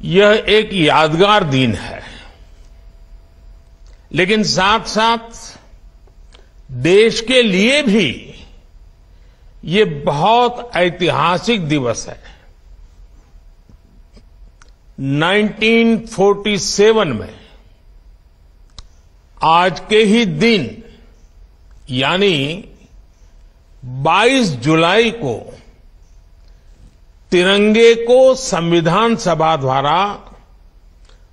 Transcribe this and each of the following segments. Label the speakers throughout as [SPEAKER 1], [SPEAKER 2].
[SPEAKER 1] यह एक यादगार दिन है। लेकिन साथ साथ देश के लिए भी ये बहुत ऐतिहासिक दिवस है। 1947 में आज के ही दिन, यानी 22 जुलाई को तिरंगे को संविधान सभा द्वारा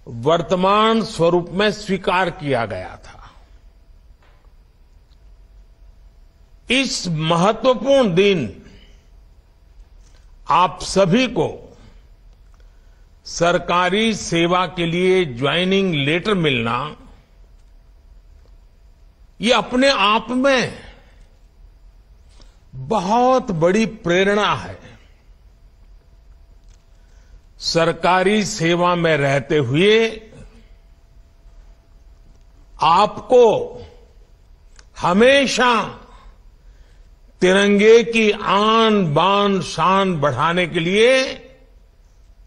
[SPEAKER 1] वर्तमान स्वरूप में स्वीकार किया गया था। इस महत्वपूर्ण दिन आप सभी को सरकारी सेवा के लिए ज्वाइनिंग लेटर मिलना, ये अपने आप में बहुत बड़ी प्रेरणा है। सरकारी सेवा में रहते हुए आपको हमेशा तिरंगे की आन बान शान बढ़ाने के लिए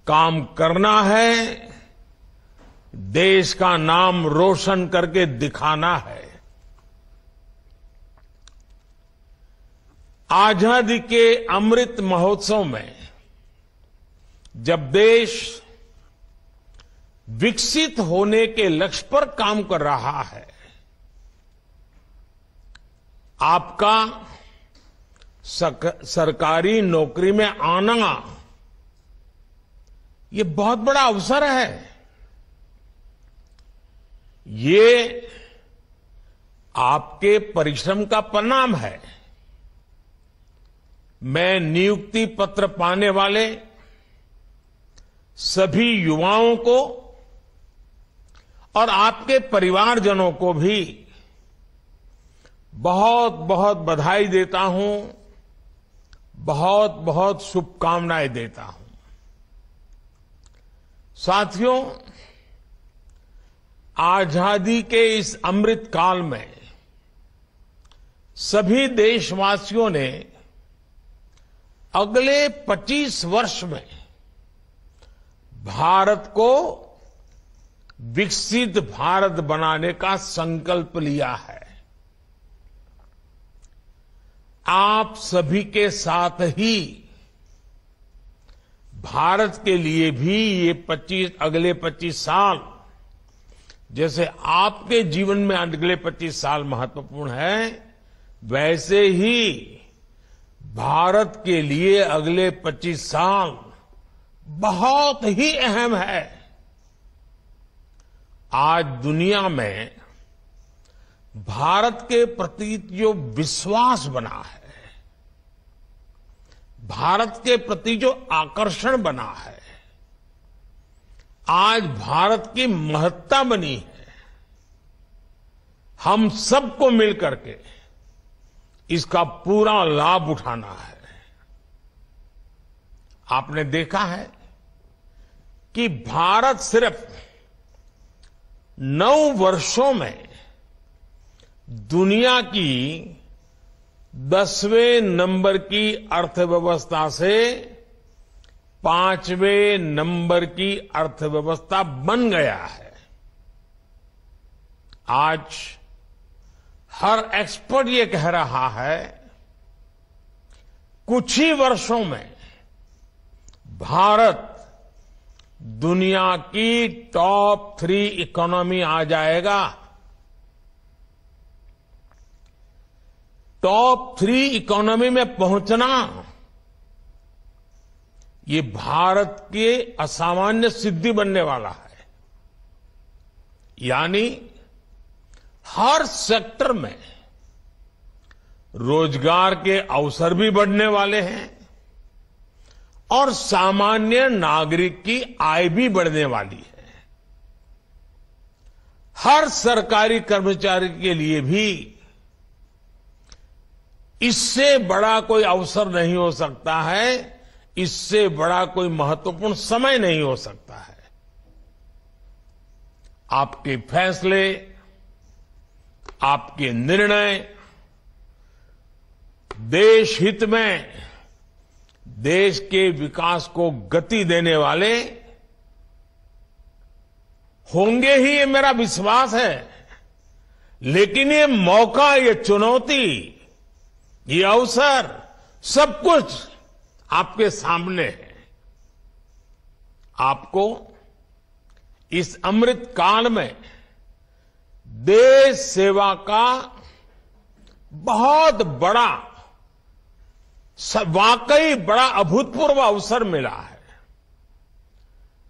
[SPEAKER 1] काम करना है, देश का नाम रोशन करके दिखाना है। आज़ादी के अमृत महोत्सव में जब देश विकसित होने के लक्ष्य पर काम कर रहा है, आपका सरकारी नौकरी में आना, ये बहुत बड़ा अवसर है। ये आपके परिश्रम का परिणाम है। मैं नियुक्ति पत्र पाने वाले सभी युवाओं को और आपके परिवारजनों को भी बहुत बहुत बधाई देता हूँ, बहुत बहुत शुभकामनाएँ देता हूँ। साथियों, आज़ादी के इस अमृत काल में सभी देशवासियों ने अगले 25 वर्ष में भारत को विकसित भारत बनाने का संकल्प लिया है। आप सभी के साथ ही भारत के लिए भी ये 25 अगले 25 साल, जैसे आपके जीवन में अगले 25 साल महत्वपूर्ण है, वैसे ही भारत के लिए अगले 25 साल बहुत ही अहम है। आज दुनिया में भारत के प्रति जो विश्वास बना है, भारत के प्रति जो आकर्षण बना है, आज भारत की महत्ता बनी है। हम सबको मिलकर के इसका पूरा लाभ उठाना है। आपने देखा है कि भारत सिर्फ़ नौ वर्षों में दुनिया की दसवें नंबर की अर्थव्यवस्था से पाँचवें नंबर की अर्थव्यवस्था बन गया है। आज हर एक्सपर्ट ये कह रहा है, कुछ ही वर्षों में भारत दुनिया की टॉप थ्री इकोनॉमी आ जाएगा। टॉप थ्री इकोनॉमी में पहुँचना, ये भारत के असामान्य सिद्धि बनने वाला है। यानी हर सेक्टर में रोज़गार के अवसर भी बढ़ने वाले हैं और सामान्य नागरिक की आय भी बढ़ने वाली है। हर सरकारी कर्मचारी के लिए भी इससे बड़ा कोई अवसर नहीं हो सकता है, इससे बड़ा कोई महत्वपूर्ण समय नहीं हो सकता है। आपके फैसले, आपके निर्णय देश हित में देश के विकास को गति देने वाले होंगे ही, ये मेरा विश्वास है। लेकिन ये मौका, ये चुनौती, ये अवसर, सब कुछ आपके सामने है। आपको इस अमृत काल में देश सेवा का बहुत बड़ा वाकई बड़ा अभूतपूर्व अवसर मिला है।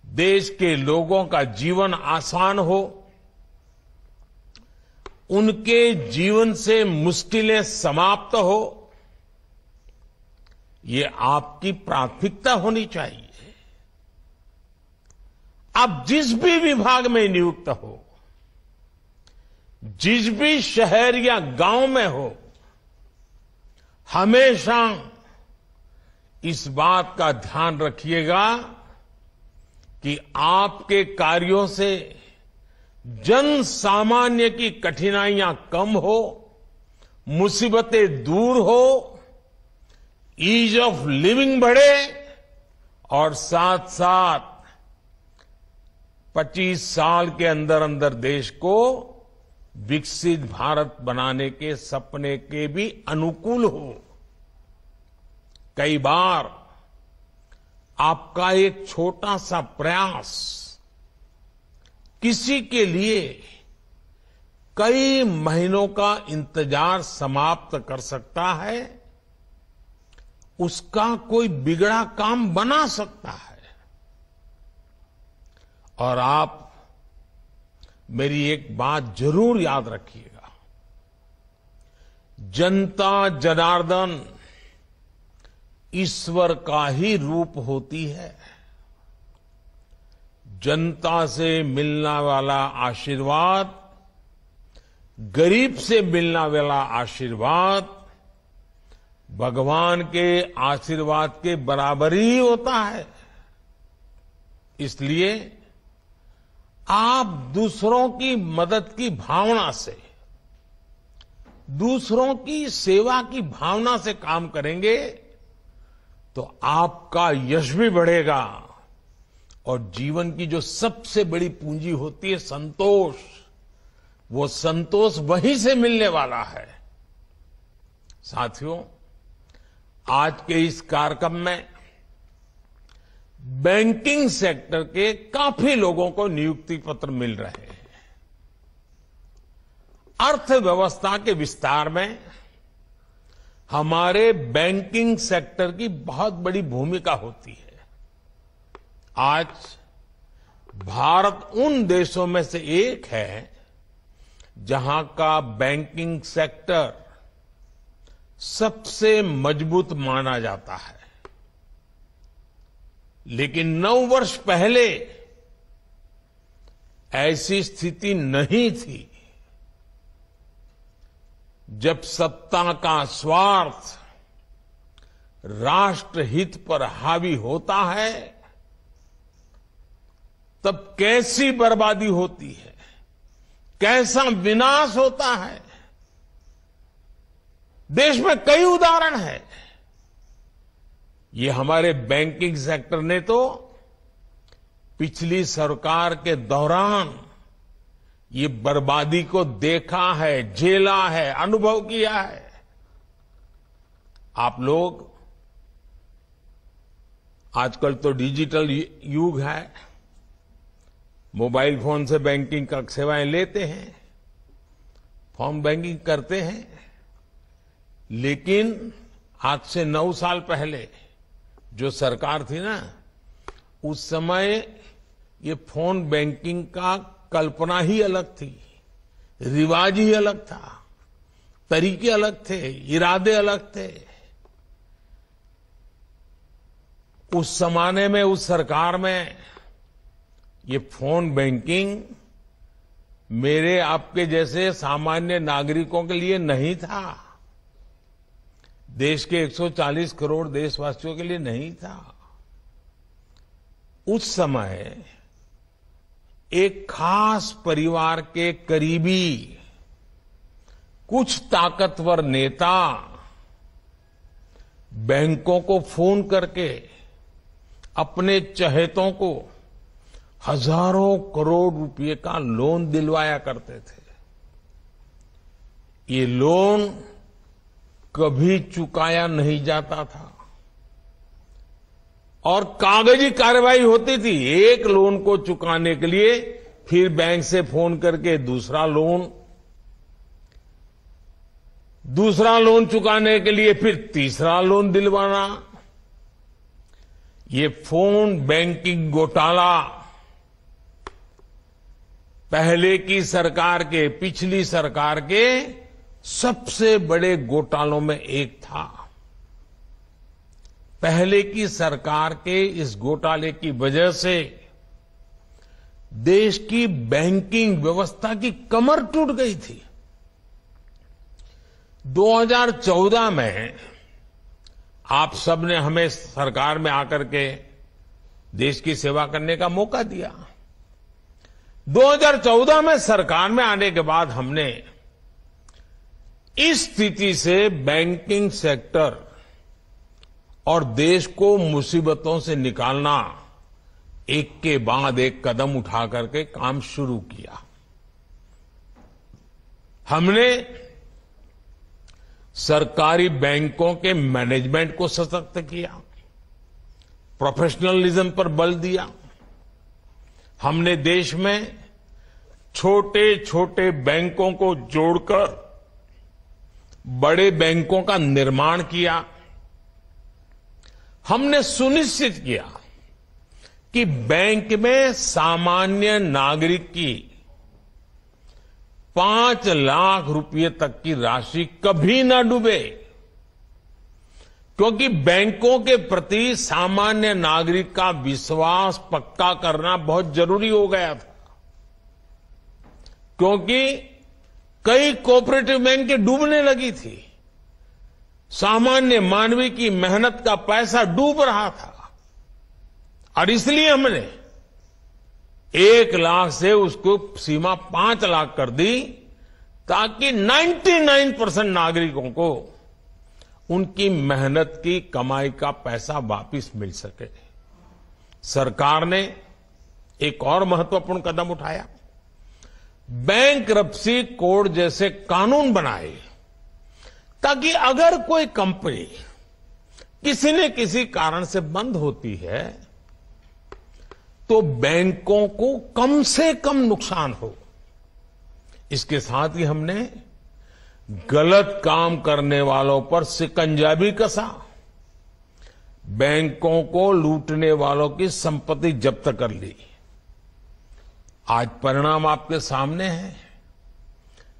[SPEAKER 1] देश के लोगों का जीवन आसान हो, उनके जीवन से मुश्किलें समाप्त हो, ये आपकी प्राथमिकता होनी चाहिए। आप जिस भी विभाग में नियुक्त हो, जिस भी शहर या गाँव में हो, हमेशा इस बात का ध्यान रखिएगा कि आपके कार्यों से जन सामान्य की कठिनाइयाँ कम हो, मुसीबतें दूर हो ईज ऑफ़ लिविंग बढ़े और साथ साथ 25 साल के अंदर अंदर देश को विकसित भारत बनाने के सपने के भी अनुकूल हो। कई बार आपका एक छोटा सा प्रयास किसी के लिए कई महीनों का इंतज़ार समाप्त कर सकता है, उसका कोई बिगड़ा काम बना सकता है। और आप मेरी एक बात ज़रूर याद रखिएगा। जनता जनार्दन ईश्वर का ही रूप होती है। जनता से मिलना वाला आशीर्वाद, गरीब से मिलना वाला आशीर्वाद, भगवान के आशीर्वाद के बराबर ही होता है। इसलिए आप दूसरों की मदद की भावना से, दूसरों की सेवा की भावना से काम करेंगे तो आपका यश भी बढ़ेगा। और जीवन की जो सबसे बड़ी पूंजी होती है संतोष, वो संतोष वहीं से मिलने वाला है। साथियों, आज के इस कार्यक्रम में बैंकिंग सेक्टर के काफ़ी लोगों को नियुक्ति पत्र मिल रहे हैं। अर्थव्यवस्था के विस्तार में हमारे बैंकिंग सेक्टर की बहुत बड़ी भूमिका होती है। आज भारत उन देशों में से एक है जहाँ का बैंकिंग सेक्टर सबसे मज़बूत माना जाता है। लेकिन नौ वर्ष पहले ऐसी स्थिति नहीं थी जब सत्ता का स्वार्थ राष्ट्रहित पर हावी होता है, तब कैसी बर्बादी होती है? कैसा विनाश होता है? देश में कई उदाहरण है। ये हमारे बैंकिंग सेक्टर ने तो पिछली सरकार के दौरान ये बर्बादी को देखा है, झेला है, अनुभव किया है। आप लोग, आजकल तो डिजिटल युग है। मोबाइल फ़ोन से बैंकिंग का सेवाएँ लेते हैं फ़ोन बैंकिंग करते हैं, लेकिन आज से नौ साल पहले जो सरकार थी ना, उस समय ये फ़ोन बैंकिंग का कल्पना ही अलग थी, रिवाज ही अलग था, तरीके अलग थे, इरादे अलग थे। उस जमाने में, उस सरकार में ये फ़ोन बैंकिंग मेरे आपके जैसे सामान्य नागरिकों के लिए नहीं था। देश के 140 करोड़ देशवासियों के लिए नहीं था। उस समय एक खास परिवार के करीबी कुछ ताकतवर नेता बैंकों को फ़ोन करके अपने चहेतों को हज़ारों करोड़ रुपए का लोन दिलवाया करते थे। ये लोन कभी चुकाया नहीं जाता था। और कागज़ी कार्रवाई होती थी, एक लोन को चुकाने के लिए फिर बैंक से फ़ोन करके दूसरा लोन दूसरा लोन चुकाने के लिए फिर तीसरा लोन दिलवाना। ये फ़ोन बैंकिंग घोटाला पहले की सरकार के, पिछली सरकार के सबसे बड़े घोटालों में एक था। पहले की सरकार के इस घोटाले की वजह से देश की बैंकिंग व्यवस्था की कमर टूट गई थी। 2014 में आप सबने हमें सरकार में आकर के देश की सेवा करने का मौका दिया। 2014 में सरकार में आने के बाद हमने इस स्थिति से बैंकिंग सेक्टर और देश को मुसीबतों से निकालना, एक के बाद एक कदम उठा करके काम शुरू किया। हमने सरकारी बैंकों के मैनेजमेंट को सशक्त किया, प्रोफेशनलिज्म पर बल दिया। हमने देश में छोटे छोटे बैंकों को जोड़कर बड़े बैंकों का निर्माण किया। हमने सुनिश्चित किया कि बैंक में सामान्य नागरिक की पाँच लाख रुपए तक की राशि कभी ना डूबे, क्योंकि बैंकों के प्रति सामान्य नागरिक का विश्वास पक्का करना बहुत ज़रूरी हो गया था। क्योंकि कई कोऑपरेटिव बैंक डूबने लगी थी। सामान्य मानवीय की मेहनत का पैसा डूब रहा था। और इसलिए हमने एक लाख से उसको सीमा पाँच लाख कर दी, ताकि 99 परसेंट नागरिकों को उनकी मेहनत की कमाई का पैसा वापस मिल सके। सरकार ने एक और महत्वपूर्ण कदम उठाया। बैंक रप्सी कोड जैसे कानून बनाए ताकि अगर कोई कंपनी किसी न किसी कारण से बंद होती है तो बैंकों को कम से कम नुकसान हो। इसके साथ ही हमने गलत काम करने वालों पर सिकंजा भी कसा। बैंकों को लूटने वालों की संपत्ति जब्त कर ली। आज परिणाम आपके सामने है।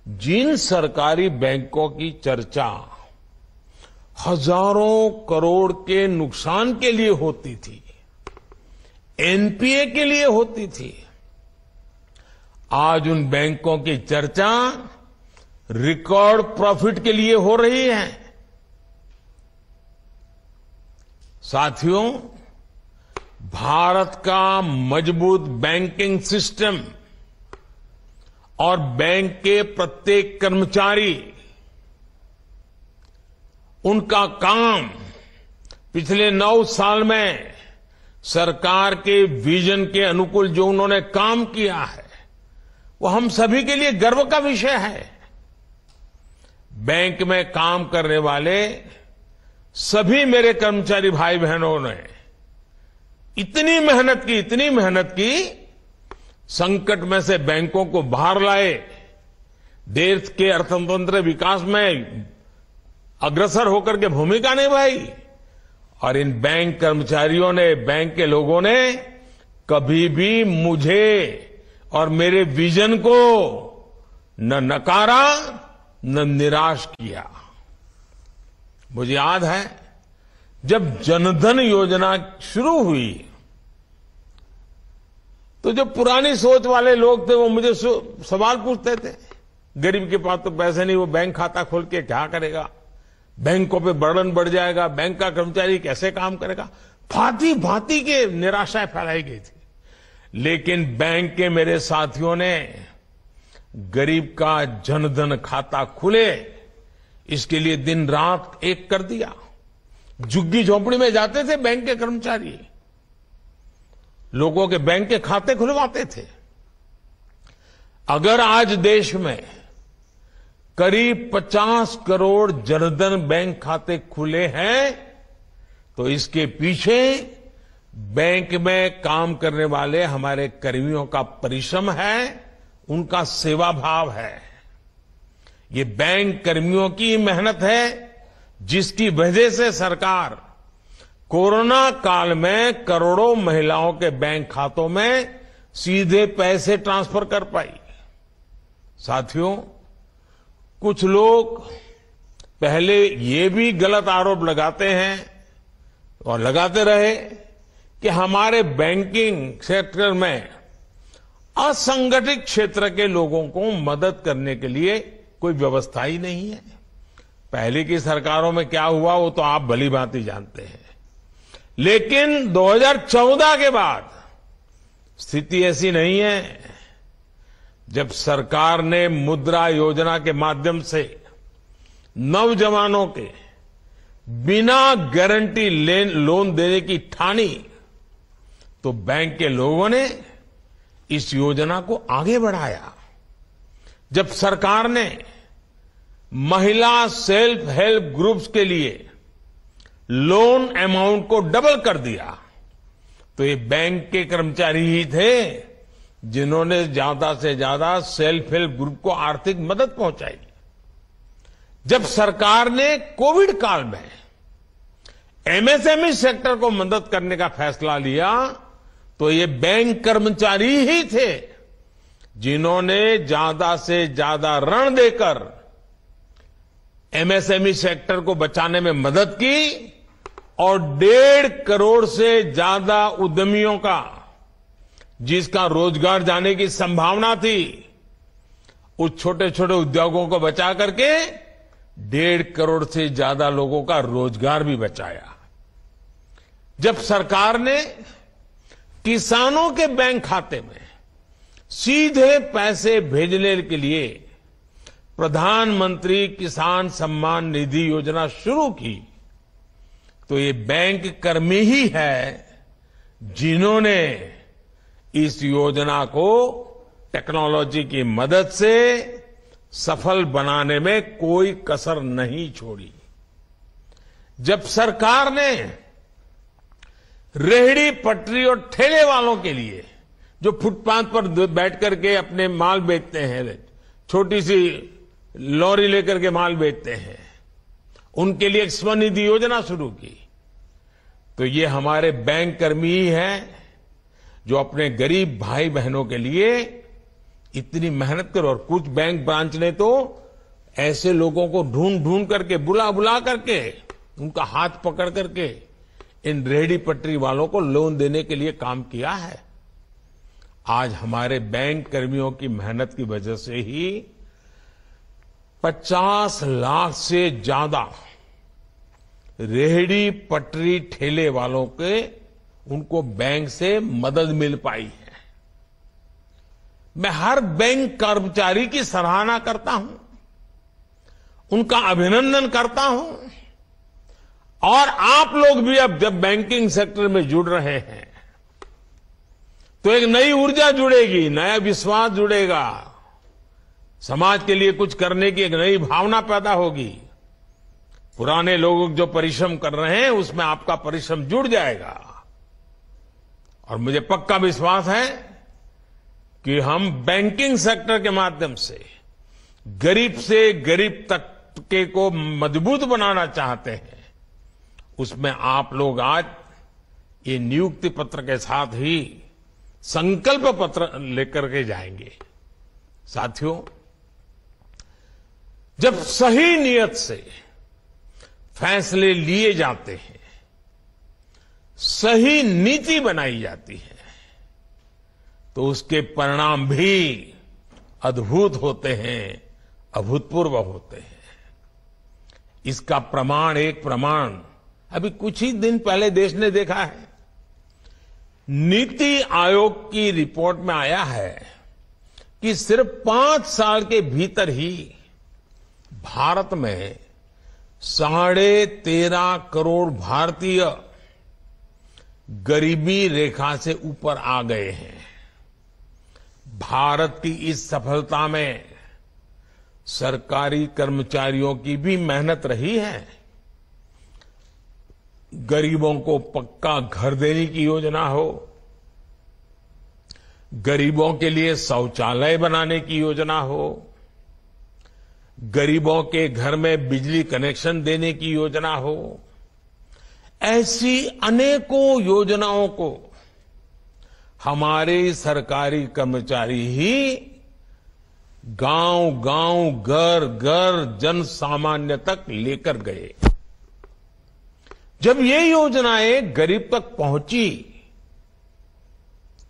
[SPEAKER 1] जिन सरकारी बैंकों की चर्चा हज़ारों करोड़ के नुकसान के लिए होती थी, एनपीए के लिए होती थी, आज उन बैंकों की चर्चा रिकॉर्ड प्रॉफिट के लिए हो रही है। साथियों, भारत का मज़बूत बैंकिंग सिस्टम और बैंक के प्रत्येक कर्मचारी, उनका काम पिछले नौ साल में सरकार के विजन के अनुकूल जो उन्होंने काम किया है, वो हम सभी के लिए गर्व का विषय है। बैंक में काम करने वाले सभी मेरे कर्मचारी भाई बहनों ने इतनी मेहनत की, इतनी मेहनत की संकट में से बैंकों को बाहर लाए, देश के अर्थतंत्र विकास में अग्रसर होकर के भूमिका निभाई, और इन बैंक कर्मचारियों ने, बैंक के लोगों ने कभी भी मुझे और मेरे विजन को न नकारा, न निराश किया। मुझे याद है, जब जनधन योजना शुरू हुई तो जो पुरानी सोच वाले लोग थे, वो मुझे सवाल पूछते थे। गरीब के पास तो पैसे नहीं, वो बैंक खाता खोल के क्या करेगा? बैंकों पे बर्डन बढ़ जाएगा, बैंक का कर्मचारी कैसे काम करेगा? भांति भांति के निराशाएँ फैलाई गई थी। लेकिन बैंक के मेरे साथियों ने गरीब का जनधन खाता खुले, इसके लिए दिन रात एक कर दिया। झुग्गी झोंपड़ी में जाते थे बैंक के कर्मचारी। लोगों के बैंक के खाते खुलवाते थे। अगर आज देश में करीब 50 करोड़ जनधन बैंक खाते खुले हैं तो इसके पीछे बैंक में काम करने वाले हमारे कर्मियों का परिश्रम है, उनका सेवा भाव है। ये बैंक कर्मियों की मेहनत है, जिसकी वजह से सरकार कोरोना काल में करोड़ों महिलाओं के बैंक खातों में सीधे पैसे ट्रांसफ़र कर पाई। साथियों, कुछ लोग पहले ये भी गलत आरोप लगाते हैं और लगाते रहे कि हमारे बैंकिंग सेक्टर में असंगठित क्षेत्र के लोगों को मदद करने के लिए कोई व्यवस्था ही नहीं है। पहले की सरकारों में क्या हुआ, वो तो आप भली भांति जानते हैं। लेकिन 2014 के बाद स्थिति ऐसी नहीं है जब सरकार ने मुद्रा योजना के माध्यम से नौजवानों के बिना गारंटी लोन देने की ठानी तो बैंक के लोगों ने इस योजना को आगे बढ़ाया। जब सरकार ने महिला सेल्फ हेल्प ग्रुप्स के लिए लोन अमाउंट को डबल कर दिया। तो ये बैंक के कर्मचारी ही थे, जिन्होंने ज़्यादा से ज़्यादा सेल्फ हेल्प ग्रुप को आर्थिक मदद पहुंचाई। जब सरकार ने कोविड काल में एमएसएमई सेक्टर को मदद करने का फैसला लिया तो ये बैंक कर्मचारी ही थे, जिन्होंने ज़्यादा से ज़्यादा ऋण देकर एमएसएमई सेक्टर को बचाने में मदद की। और डेढ़ करोड़ से ज़्यादा उद्यमियों का, जिसका रोज़गार जाने की संभावना थी, उस छोटे छोटे उद्योगों को बचा करके डेढ़ करोड़ से ज़्यादा लोगों का रोज़गार भी बचाया। जब सरकार ने किसानों के बैंक खाते में सीधे पैसे भेजने के लिए प्रधानमंत्री किसान सम्मान निधि योजना शुरू की तो ये बैंक कर्मी ही है जिन्होंने इस योजना को टेक्नोलॉजी की मदद से सफल बनाने में कोई कसर नहीं छोड़ी। जब सरकार ने रेहड़ी, पटरी और ठेले वालों के लिए, जो फुटपाथ पर बैठ करके अपने माल बेचते हैं छोटी सी लॉरी लेकर के माल बेचते हैं, उनके लिए एक स्वनिधि योजना शुरू की। तो ये हमारे बैंक कर्मी ही हैं जो अपने गरीब भाई बहनों के लिए इतनी मेहनत कर और कुछ बैंक ब्रांच ने तो ऐसे लोगों को ढूंढ ढूंढ करके, बुला बुला करके, उनका हाथ पकड़ करके इन रेहड़ी पटरी वालों को लोन देने के लिए काम किया है। आज हमारे बैंक कर्मियों की मेहनत की वजह से ही 50 लाख से ज़्यादा रेहड़ी पटरी ठेले वालों के उनको बैंक से मदद मिल पाई है। मैं हर बैंक कर्मचारी की सराहना करता हूँ, उनका अभिनंदन करता हूँ, और आप लोग भी अब जब बैंकिंग सेक्टर में जुड़ रहे हैं तो एक नई ऊर्जा जुड़ेगी, नया विश्वास जुड़ेगा। समाज के लिए कुछ करने की एक नई भावना पैदा होगी। पुराने लोग जो परिश्रम कर रहे हैं, उसमें आपका परिश्रम जुड़ जाएगा। और मुझे पक्का विश्वास है कि हम बैंकिंग सेक्टर के माध्यम से गरीब से गरीब तबके को मज़बूत बनाना चाहते हैं, उसमें आप लोग आज ये नियुक्ति पत्र के साथ ही संकल्प पत्र लेकर के जाएँगे। साथियों, जब सही नियत से फैसले लिए जाते हैं। सही नीति बनाई जाती है। तो उसके परिणाम भी अद्भुत होते हैं, अभूतपूर्व होते हैं। इसका प्रमाण एक प्रमाण अभी कुछ ही दिन पहले देश ने देखा है। नीति आयोग की रिपोर्ट में आया है कि सिर्फ़ पाँच साल के भीतर ही भारत में साढ़े तेरह करोड़ भारतीय गरीबी रेखा से ऊपर आ गए हैं। भारत की इस सफलता में सरकारी कर्मचारियों की भी मेहनत रही है। गरीबों को पक्का घर देने की योजना हो। गरीबों के लिए शौचालय बनाने की योजना हो। गरीबों के घर में बिजली कनेक्शन देने की योजना हो, ऐसी अनेकों योजनाओं को हमारे सरकारी कर्मचारी ही गाँव गाँव घर घर जन सामान्य तक लेकर गए। जब ये योजनाएँ गरीब तक पहुँची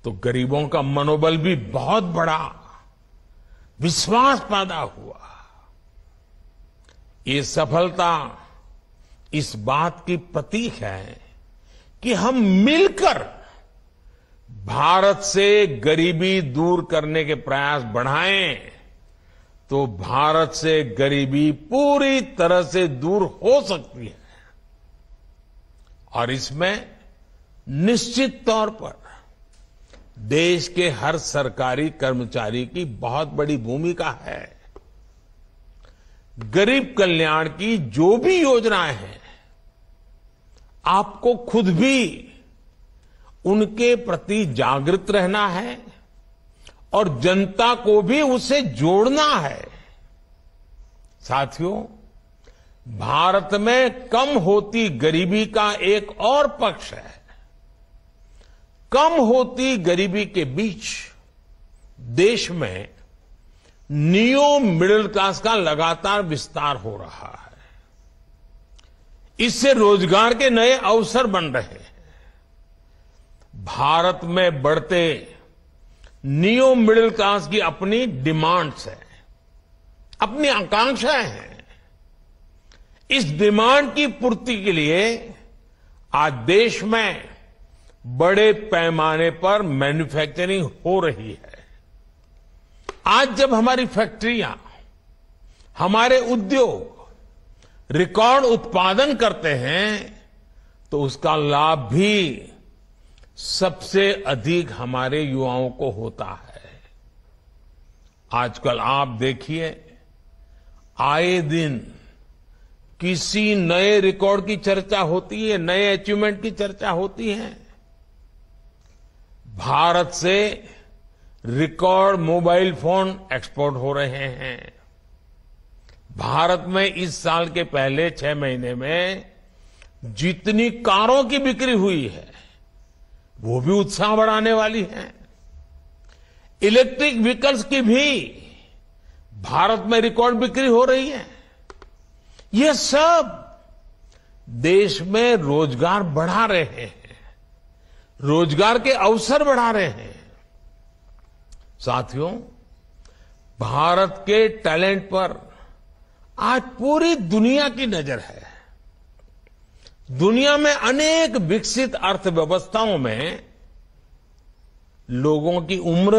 [SPEAKER 1] तो गरीबों का मनोबल भी बहुत बड़ा, विश्वास पैदा हुआ। ये सफलता इस बात की प्रतीक है कि हम मिलकर भारत से गरीबी दूर करने के प्रयास बढ़ाएँ तो भारत से गरीबी पूरी तरह से दूर हो सकती है। और इसमें निश्चित तौर पर देश के हर सरकारी कर्मचारी की बहुत बड़ी भूमिका है। गरीब कल्याण की जो भी योजनाएँ हैं, आपको खुद भी उनके प्रति जागृत रहना है और जनता को भी उससे जोड़ना है। साथियों, भारत में कम होती गरीबी का एक और पक्ष है। कम होती गरीबी के बीच देश में नियो मिडिल क्लास का लगातार विस्तार हो रहा है। इससे रोज़गार के नए अवसर बन रहे हैं। भारत में बढ़ते नियो मिडिल क्लास की अपनी डिमांड्स है, अपनी आकांक्षाएँ हैं। इस डिमांड की पूर्ति के लिए आज देश में बड़े पैमाने पर मैन्युफैक्चरिंग हो रही है। आज जब हमारी फैक्ट्रियाँ, हमारे उद्योग रिकॉर्ड उत्पादन करते हैं तो उसका लाभ भी सबसे अधिक हमारे युवाओं को होता है। आजकल आप देखिए, आए दिन किसी नए रिकॉर्ड की चर्चा होती है, नए अचीवमेंट की चर्चा होती है। भारत से रिकॉर्ड मोबाइल फ़ोन एक्सपोर्ट हो रहे हैं। भारत में इस साल के पहले छह महीने में जितनी कारों की बिक्री हुई है, वो भी उत्साह बढ़ाने वाली है। इलेक्ट्रिक व्हीकल्स की भी भारत में रिकॉर्ड बिक्री हो रही है। ये सब देश में रोज़गार बढ़ा रहे हैं। रोज़गार के अवसर बढ़ा रहे हैं। साथियों, भारत के टैलेंट पर आज पूरी दुनिया की नज़र है। दुनिया में अनेक विकसित अर्थव्यवस्थाओं में लोगों की उम्र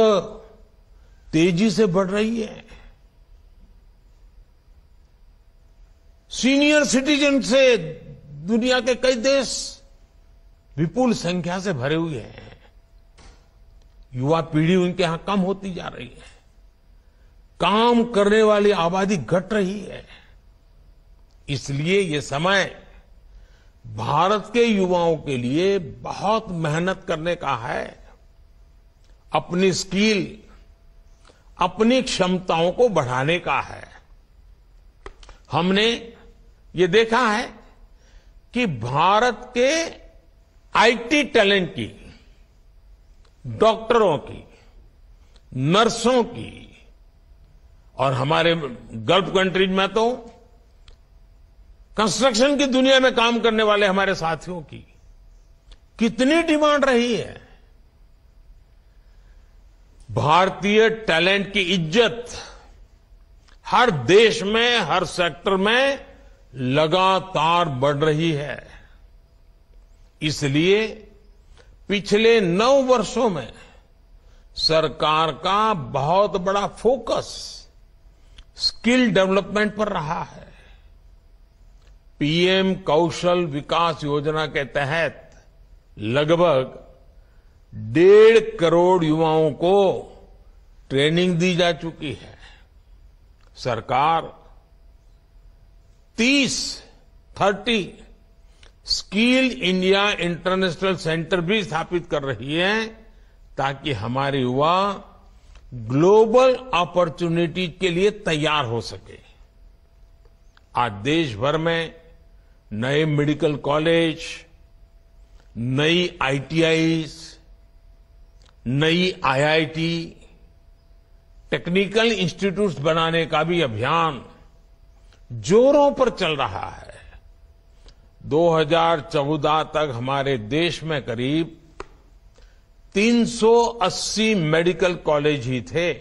[SPEAKER 1] तेज़ी से बढ़ रही है। सीनियर सिटीजन से दुनिया के कई देश विपुल संख्या से भरे हुए हैं। युवा पीढ़ी उनके यहाँ कम होती जा रही है। काम करने वाली आबादी घट रही है। इसलिए ये समय भारत के युवाओं के लिए बहुत मेहनत करने का है। अपनी स्किल, अपनी क्षमताओं को बढ़ाने का है। हमने ये देखा है कि भारत के आईटी टैलेंट की डॉक्टरों की, नर्सों की, और हमारे गल्फ कंट्रीज़ में तो कंस्ट्रक्शन की दुनिया में काम करने वाले हमारे साथियों की कितनी डिमांड रही है। भारतीय टैलेंट की इज़्ज़त हर देश में, हर सेक्टर में लगातार बढ़ रही है। इसलिए पिछले नौ वर्षों में सरकार का बहुत बड़ा फोकस स्किल डेवलपमेंट पर रहा है। पीएम कौशल विकास योजना के तहत लगभग डेढ़ करोड़ युवाओं को ट्रेनिंग दी जा चुकी है। सरकार 30 30 स्किल इंडिया इंटरनेशनल सेंटर भी स्थापित कर रही है ताकि हमारे युवा ग्लोबल अपॉर्चुनिटी के लिए तैयार हो सके। आज देश भर में नए मेडिकल कॉलेज, नई आईटीआईज, नई आईआईटी, टेक्निकल इंस्टीट्यूट्स बनाने का भी अभियान जोरों पर चल रहा है। 2014 तक हमारे देश में करीब 380 मेडिकल कॉलेज ही थे।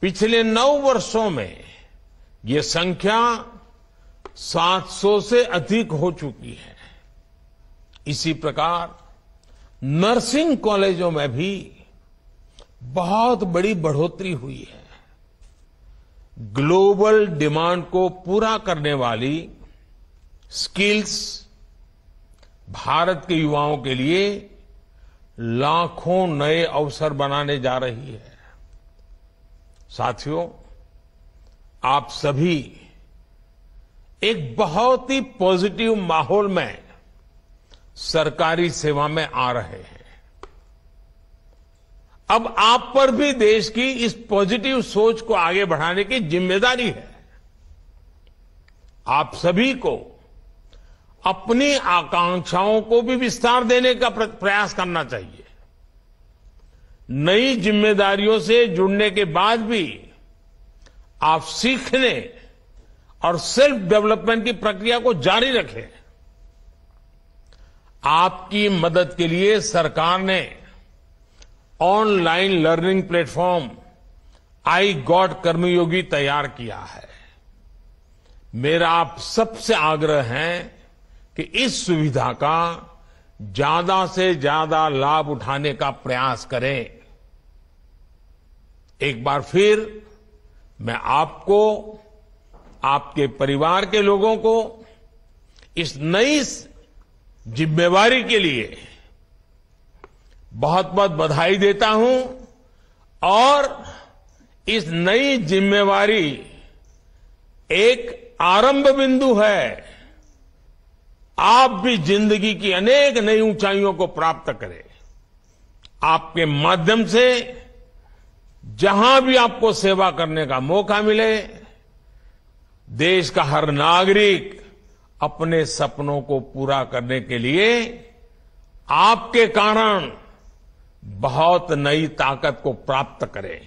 [SPEAKER 1] पिछले नौ वर्षों में ये संख्या 700 से अधिक हो चुकी है। इसी प्रकार नर्सिंग कॉलेजों में भी बहुत बड़ी बढ़ोतरी हुई है। ग्लोबल डिमांड को पूरा करने वाली स्किल्स भारत के युवाओं के लिए लाखों नए अवसर बनाने जा रही है। साथियों, आप सभी एक बहुत ही पॉजिटिव माहौल में सरकारी सेवा में आ रहे हैं। अब आप पर भी देश की इस पॉजिटिव सोच को आगे बढ़ाने की ज़िम्मेदारी है। आप सभी को अपनी आकांक्षाओं को भी विस्तार देने का प्रयास करना चाहिए। नई जिम्मेदारियों से जुड़ने के बाद भी आप सीखने और सेल्फ डेवलपमेंट की प्रक्रिया को जारी रखें। आपकी मदद के लिए सरकार ने online learning platform I GOT Karmayogi तैयार किया है। मेरा आप सबसे आग्रह है कि इस सुविधा का ज़्यादा से ज़्यादा लाभ उठाने का प्रयास करें। एक बार फिर मैं आपको, आपके परिवार के लोगों को इस नई जिम्मेवारी के लिए बहुत बहुत बधाई देता हूँ और इस नई जिम्मेवारी एक आरंभ बिंदु है। आप भी ज़िंदगी की अनेक नई ऊंचाइयों को प्राप्त करें। आपके माध्यम से जहाँ भी आपको सेवा करने का मौका मिले, देश का हर नागरिक अपने सपनों को पूरा करने के लिए आपके कारण बहुत नई ताकत को प्राप्त करें।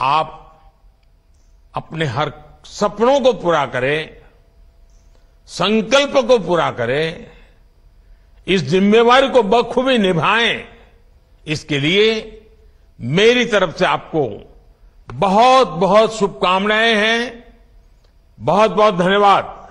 [SPEAKER 1] आप अपने हर सपनों को पूरा करें। संकल्प को पूरा करें, इस जिम्मेवारी को बखूबी निभाएँ, इसके लिए मेरी तरफ़ से आपको बहुत बहुत शुभकामनाएँ हैं। बहुत बहुत धन्यवाद।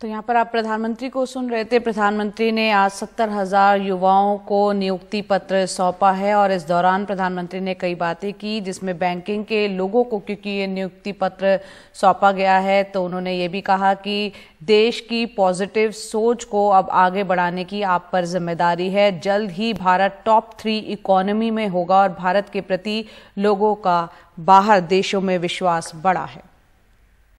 [SPEAKER 2] तो यहाँ पर आप प्रधानमंत्री को सुन रहे थे। प्रधानमंत्री ने आज सत्तर हज़ार युवाओं को नियुक्ति पत्र सौंपा है और इस दौरान प्रधानमंत्री ने कई बातें की, जिसमें बैंकिंग के लोगों को क्योंकि ये नियुक्ति पत्र सौंपा गया है तो उन्होंने ये भी कहा कि देश की पॉजिटिव सोच को अब आगे बढ़ाने की आप पर ज़िम्मेदारी है। जल्द ही भारत टॉप थ्री इकोनॉमी में होगा और भारत के प्रति लोगों का बाहर देशों में विश्वास बढ़ा है।